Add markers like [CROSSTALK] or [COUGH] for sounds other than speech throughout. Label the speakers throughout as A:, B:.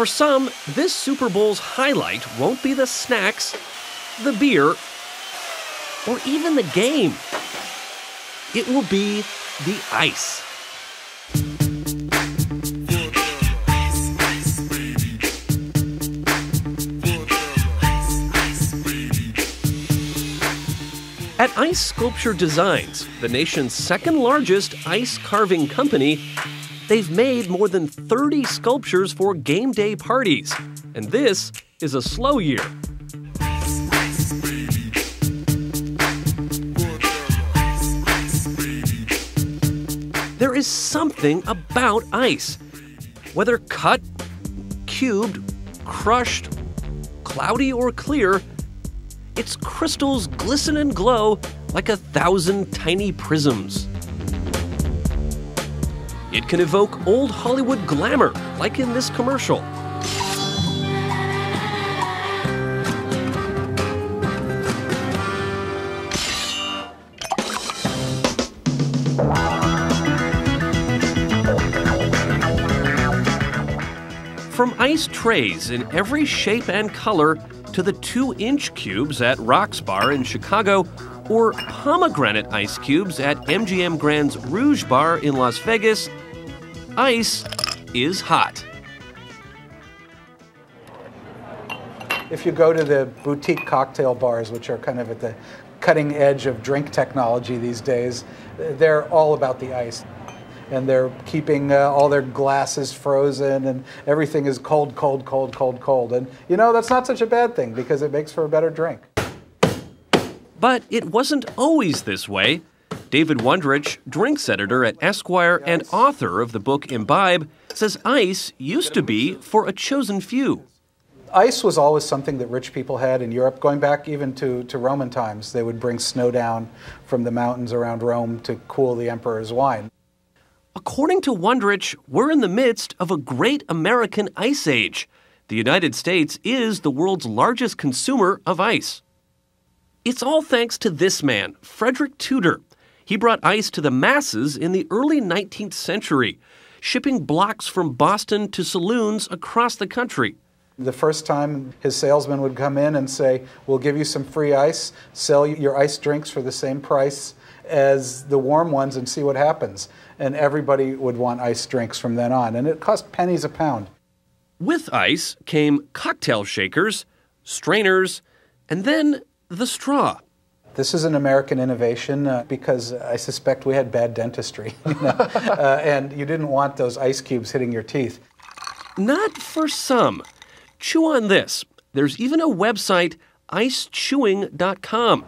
A: For some, this Super Bowl's highlight won't be the snacks, the beer, or even the game. It will be the ice. At Ice Sculpture Designs, the nation's second largest ice carving company, they've made more than 30 sculptures for game day parties. And this is a slow year. There is something about ice. Whether cut, cubed, crushed, cloudy, or clear, its crystals glisten and glow like a thousand tiny prisms. It can evoke old Hollywood glamour, like in this commercial. From ice trays in every shape and color to the two inch cubes at Rock's Bar in Chicago or pomegranate ice cubes at MGM Grand's Rouge Bar in Las Vegas, ice is hot.
B: If you go to the boutique cocktail bars, which are kind of at the cutting edge of drink technology these days, they're all about the ice and they're keeping uh, all their glasses frozen and everything is cold, cold, cold, cold, cold. And you know, that's not such a bad thing because it makes for a better drink.
A: But it wasn't always this way. David Wondrich, drinks editor at Esquire and author of the book Imbibe, says ice used to be for a chosen few.
B: Ice was always something that rich people had in Europe, going back even to, to Roman times. They would bring snow down from the mountains around Rome to cool the emperor's wine.
A: According to Wondrich, we're in the midst of a great American ice age. The United States is the world's largest consumer of ice. It's all thanks to this man, Frederick Tudor. He brought ice to the masses in the early 19th century, shipping blocks from Boston to saloons across the country.
B: The first time his salesman would come in and say, We'll give you some free ice, sell your ice drinks for the same price as the warm ones, and see what happens and everybody would want ice drinks from then on, and it cost pennies a pound.
A: With ice came cocktail shakers, strainers, and then the straw.
B: This is an American innovation uh, because I suspect we had bad dentistry, [LAUGHS] you know? uh, and you didn't want those ice cubes hitting your teeth.
A: Not for some. Chew on this. There's even a website, icechewing.com.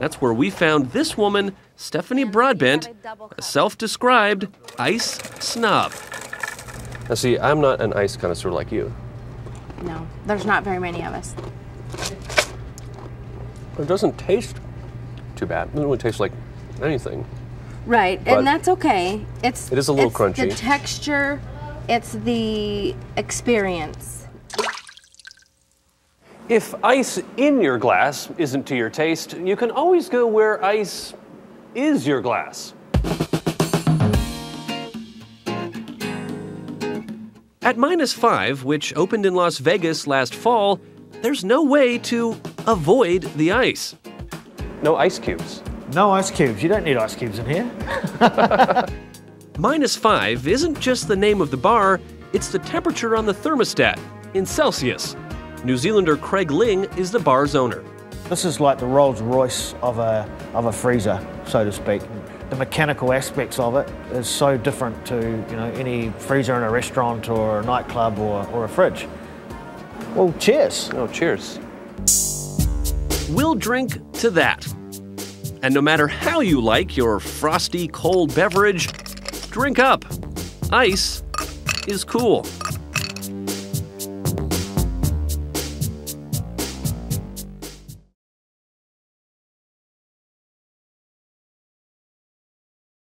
A: That's where we found this woman Stephanie Broadbent, a self described ice snob.
C: Now, see, I'm not an ice connoisseur like you.
D: No, there's not very many of us.
C: It doesn't taste too bad. It doesn't really taste like anything.
D: Right,
C: But
D: and that's okay. It's
C: It is a little
D: it's
C: crunchy.
D: The texture, it's the experience.
C: If ice in your glass isn't to your taste, you can always go where ice is your glass.
A: At Minus Five, which opened in Las Vegas last fall, there's no way to avoid the ice.
C: No ice cubes.
E: No ice cubes. You don't need ice cubes in here. [LAUGHS]
A: Minus Five isn't just the name of the bar, it's the temperature on the thermostat in Celsius. New Zealander Craig Ling is the bar's owner.
E: This is like the Rolls Royce of a, of a freezer, so to speak. The mechanical aspects of it is so different to you know any freezer in a restaurant or a nightclub or, or a fridge. Well, cheers.
C: Oh, cheers.
A: We'll drink to that. And no matter how you like your frosty cold beverage, drink up. Ice is cool.